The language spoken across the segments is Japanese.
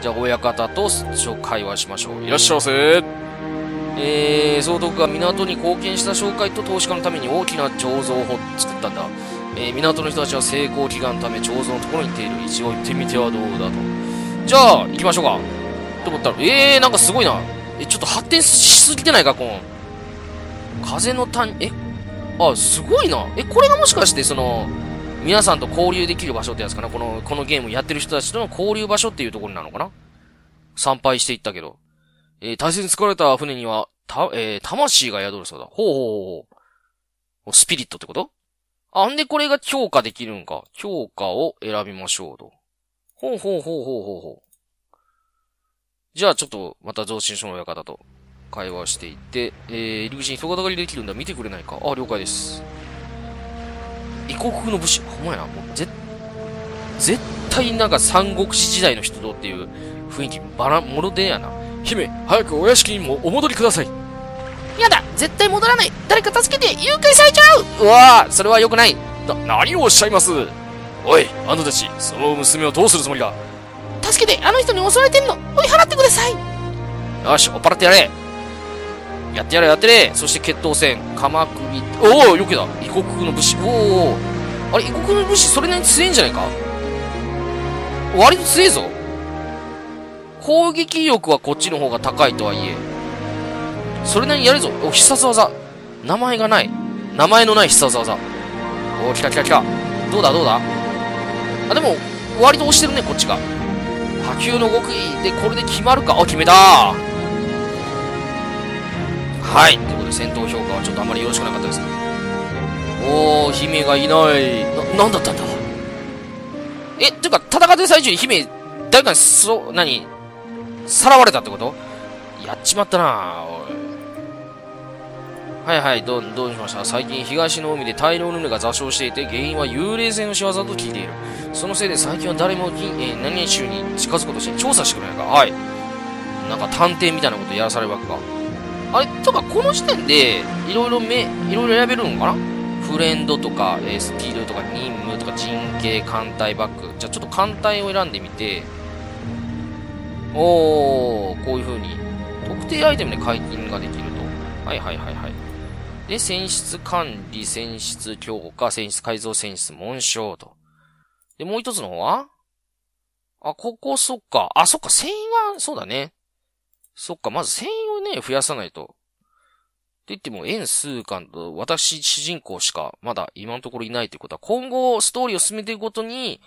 じゃあ、親方と会話しましょう。いらっしゃいませ。えー、総督が港に貢献した紹介と投資家のために大きな彫像を作ったんだ。えー、港の人たちは成功祈願のため彫像のところに行っている。一応行ってみてはどうだと。じゃあ、行きましょうか。と思ったら、えー、なんかすごいな。え、ちょっと発展しすぎてないか、この。風の谷、え？あ、すごいな。え、これがもしかして、その、皆さんと交流できる場所ってやつかな？この、このゲームやってる人たちとの交流場所っていうところなのかな？参拝していったけど。えー、大切に使われた船には、た、えー、魂が宿るそうだ。ほうほうほうほう。スピリットってこと？あんでこれが強化できるんか。強化を選びましょうと。ほうほうほうほうほうほう。じゃあちょっと、また増進書の親方と会話していって、えー、入り口に人がりできるんだ。見てくれないか？あ、了解です。異国の武士？ほんまやな。もう、ぜ、絶対なんか三国志時代の人とっていう雰囲気、バラ、もろでやな。姫、早くお屋敷にもお戻りください。やだ絶対戻らない誰か助けて誘拐されちゃううわぁ、それは良くない。な、何をおっしゃいます？おい、あんたたち、その娘をどうするつもりだ？助けて、あの人に襲われてんの追い払ってくださいよし、追っ払ってやれやってやれやってれそして決闘戦、鎌首、おおよけだ異国の武士、おおあれ、異国の武士それなりに強いんじゃないか？割と強いぞ攻撃力はこっちの方が高いとはいえ、それなりにやるぞ。お、必殺技。名前がない。名前のない必殺技。おお、来た来た来た。どうだ？どうだ？あ、でも、割と押してるね、こっちが。波及の極意でこれで決まるか。あ、決めたはい。ということで、戦闘評価はちょっとあんまりよろしくなかったですね。おー、姫がいない。な、なんだったんだ？え、ていうか、戦ってる最中に姫、誰かに、そ、何？さらわれたってこと？やっちまったなおい。はいはい、どう、どうしました？最近東の海で大量の船が座礁していて、原因は幽霊船の仕業と聞いている。そのせいで最近は誰も、えー、何々州に近づくことして調査してくれないかはい。なんか探偵みたいなことやらされるわけか。あれ、とか、この時点で、いろいろめ、いろいろ選べるのかな？フレンドとか、えー、スキルとか、任務とか、人形、艦隊バック。じゃあちょっと艦隊を選んでみて、おー、こういう風に、特定アイテムで解禁ができると。はいはいはいはい。で、選出管理、選出強化、選出改造、選出紋章と。で、もう一つの方は？あ、ここそっか。あ、そっか、繊維が、そうだね。そっか、まず繊維をね、増やさないと。って言っても、円数巻と私主人公しかまだ今のところいないってことは、今後ストーリーを進めていくごとに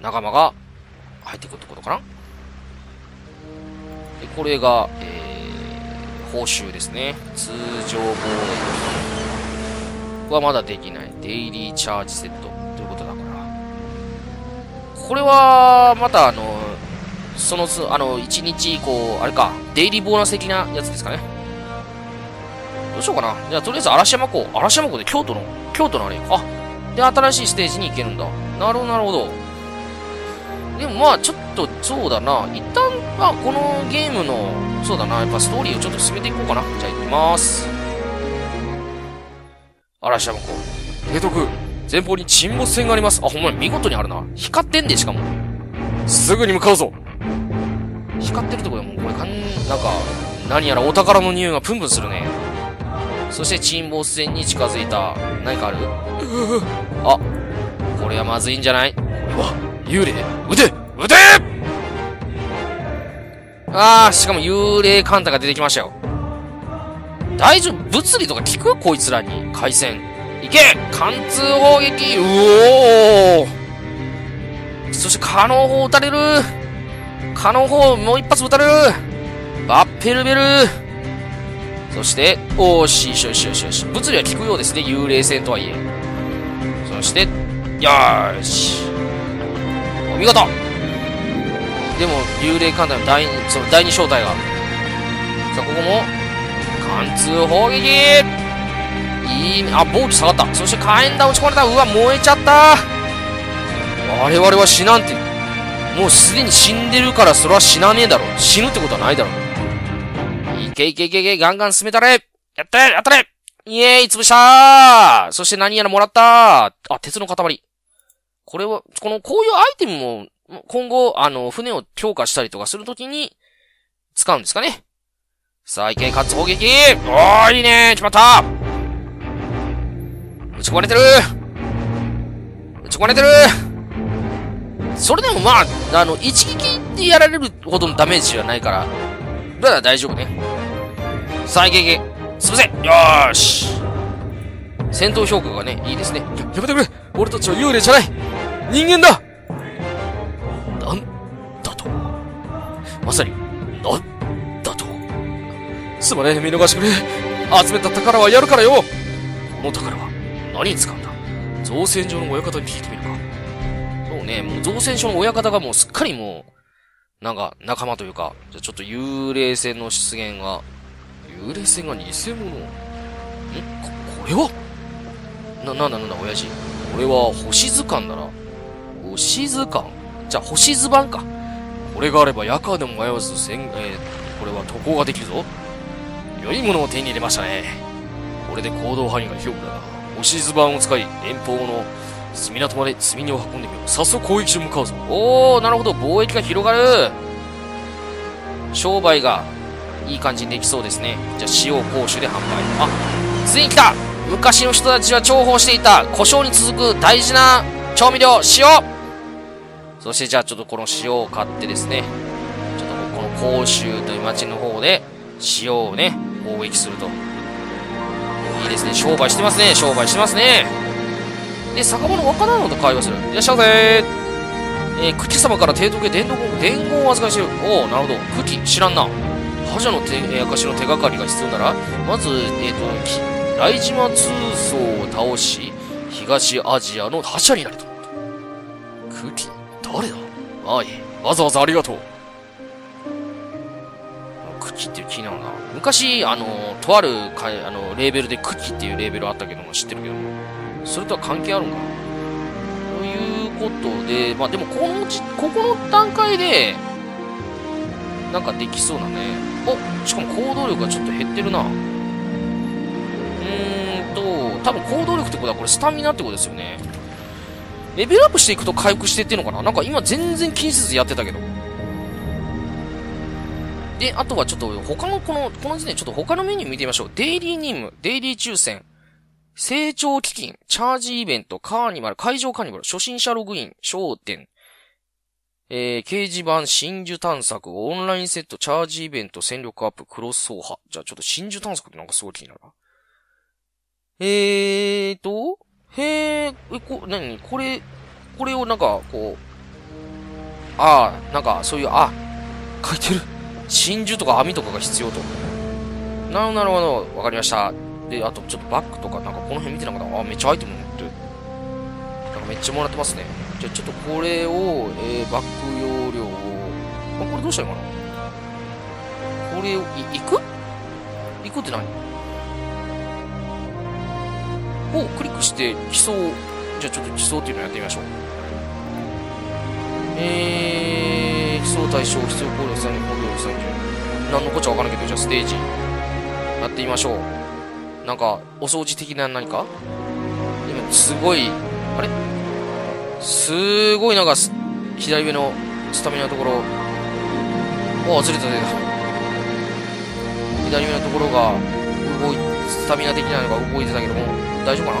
仲間が入っていくってことかな？で、これが、えー、報酬ですね。通常防衛はまだできない。デイリーチャージセットということだから。これは、またあの、そのあの、1日以降、あれか、デイリーボーナス的なやつですかね。どうしようかな。じゃあ、とりあえず嵐山港。嵐山港で京都の、京都のあれあ、で、新しいステージに行けるんだ。なるほど、なるほど。でもまあ、ちょっと、そうだな。一旦、まあ、このゲームの、そうだな。やっぱストーリーをちょっと進めていこうかな。じゃあ、行きます。嵐山港。提督、前方に沈没船があります。あ、ほんまに見事にあるな。光ってんで、しかも。すぐに向かうぞ。光ってるとこでもうこれかん、なんか、何やらお宝の匂いがプンプンするね。そして沈没船に近づいた。何かある？あ、これはまずいんじゃない？これは、幽霊。撃て！撃て！あー、しかも幽霊カンタが出てきましたよ。大丈夫？物理とか効く？こいつらに。回線。いけ！貫通砲撃！うおー！そして可能砲撃たれる。可能砲もう一発撃たれる。バッペルベルそして、おーし、よしよしよしよし。物理は効くようですね、幽霊戦とはいえ。そして、よーし。お見事でも、幽霊艦隊の第2、その第二正体が。さあ、ここも、貫通砲撃いいね。あ、防御下がった。そして火炎弾打ち込まれた。うわ、燃えちゃった。我々は死なんて。もうすでに死んでるからそれは死なねえだろ。死ぬってことはないだろ。いけいけいけいけ、ガンガン進めたれ。やったれやったれ。イエーイ潰した。ーそして何やらもらった。ーあ、鉄の塊。これは、この、こういうアイテムも今後、あの、船を強化したりとかするときに、使うんですかね。さあ、いけ、かつ砲撃。おー、いいね。ー決まった。撃ち込まれてる。撃ち込まれてる。それでもまあ、あの、一撃でやられるほどのダメージはないから、だから大丈夫ね。さあ、いけいけ。すいません。よーし。戦闘評価がね、いいですね。や、やめてくれ。俺たちは幽霊じゃない。人間だ。なんだと。まさに、なんだと。すまねえ、見逃してくれ。集めた宝はやるからよ。この宝は何に使うんだ。造船所の親方に聞いてみるか。そうね、もう造船所の親方がもうすっかりもう、なんか仲間というか、じゃちょっと幽霊船の出現が、幽霊船が偽物？ん？こ、これは？な、なんだなんだ、親父。これは星図鑑だな。星図鑑？じゃあ星図版か。これがあれば夜間でも迷わず、せん、えー、これは渡航ができるぞ。良いものを手に入れましたね。これで行動範囲が広くなるな。星図版を使い、遠方の港まで積み荷を運んでみよう。早速攻撃し向かうぞ。おー、なるほど。貿易が広がる。商売がいい感じにできそうですね。じゃあ、塩攻守で販売。あ、ついに来た昔の人たちは重宝していた胡椒に続く大事な調味料、塩そしてじゃあちょっとこの塩を買ってですね、ちょっとこの甲州という町の方で塩をね、攻撃すると。いいですね。商売してますね。商売してますね。で、酒場の若者と会話する。いらっしゃいませえー、クキ様から提督へ伝言伝言を預かりしてる。おおなるほど。クキ知らんな。覇者の手、えー、証の手がかりが必要なら、まず、えっ、ー、と、来島通曹を倒し、東アジアの覇者になると。クキ誰だ？あい、わざわざありがとう。クキっていう気なのな。昔、あの、とあるかあのレーベルでクキっていうレーベルあったけども知ってるけども、それとは関係あるんか？ということで、まあでもこのち、ここの段階で、なんかできそうだね。おしかも行動力がちょっと減ってるな。うーんと、多分行動力ってことはこれスタミナってことですよね。レベルアップしていくと回復してってんのかな？なんか今全然気にせずやってたけど。で、あとはちょっと他のこの、この時点ちょっと他のメニュー見てみましょう。デイリー任務、デイリー抽選、成長基金、チャージイベント、カーニバル、会場カーニバル、初心者ログイン、商店、えー、掲示板、真珠探索、オンラインセット、チャージイベント、戦力アップ、クロス走破。じゃあちょっと真珠探索ってなんかすごい気になるな。えーと、へえ、え、こ、なにこれ、これをなんか、こう、ああ、なんか、そういう、あ、書いてる。真珠とか網とかが必要と。なるほど、なるほど。わかりました。で、あと、ちょっとバッグとか、なんかこの辺見てなかった？あ、めっちゃアイテム持ってる。なんかめっちゃもらってますね。じゃあ、ちょっとこれを、えー、バッグ容量を、あ、これどうしたらいいかな？これを、い、行く？行くって何？をクリックして基礎じゃあちょっと基礎っていうのをやってみましょう。えー、基礎対象必要考慮3、考慮30。何のこっちゃわからんけど、じゃあステージやってみましょう。なんか、お掃除的な何か？今、すごい、あれ？すごいなんか、左上のスタミナのところ、おずれたずれた。左上のところが、動い、スタミナ的なのが動いてたけども、大丈夫かな？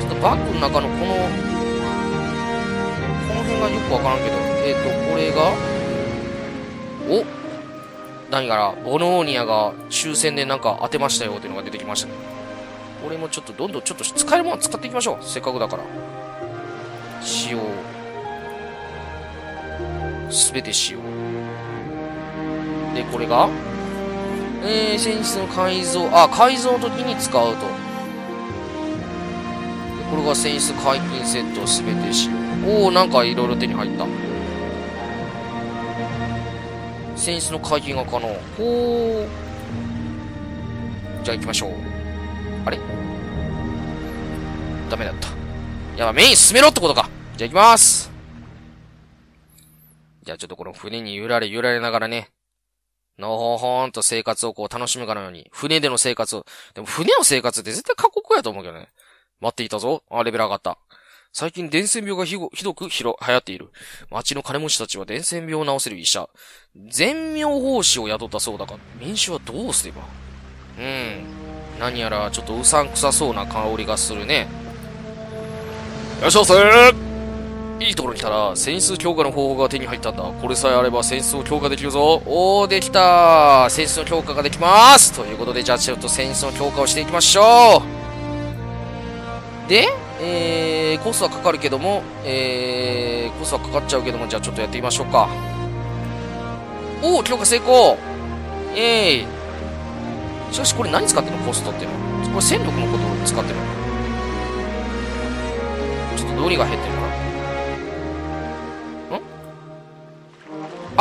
ちょっとバッグの中のこの、この辺がよくわからんけど、えっ、ー、と、これが、お？何やら、ボノーニアが抽選でなんか当てましたよっていうのが出てきましたね。これもちょっとどんどんちょっと使えるもの使っていきましょう。せっかくだから。塩。すべて塩。で、これが？えー、戦術の改造、あ、改造の時に使うと。これが戦術解禁セットすべて使用。おおなんかいろいろ手に入った。戦術の解禁が可能。ほー。じゃあ行きましょう。あれ？ダメだった。やば、メイン進めろってことか。じゃあ行きます。じゃあちょっとこの船に揺られ揺られながらね、のほほーんと生活をこう楽しむかのように、船での生活を、でも船の生活って絶対過酷やと思うけどね。待っていたぞ。あ、レベル上がった。最近伝染病がひどくひろ流行っている。町の金持ちたちは伝染病を治せる医者、全妙法師を雇ったそうだが、民衆はどうすれば？うん。何やらちょっとうさんくさそうな香りがするね。いらっしゃいませいいところに来たら、戦術強化の方法が手に入ったんだ。これさえあれば戦術を強化できるぞ。おー、できた戦術の強化ができますということで、じゃあちょっと戦術の強化をしていきましょうで、えー、コストはかかるけども、えー、コストはかかっちゃうけども、じゃあちょっとやってみましょうか。おー、強化成功イェーイしかしこれ何使ってるの？コストっての。これ戦力のことを使ってるの？ちょっとどれが減ってるかな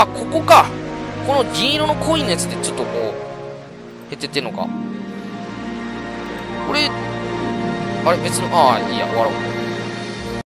あ、ここか。この銀色のコインのやつでちょっとこう、減ってってんのか。これ、あれ別の、ああ、いいや、終わろう。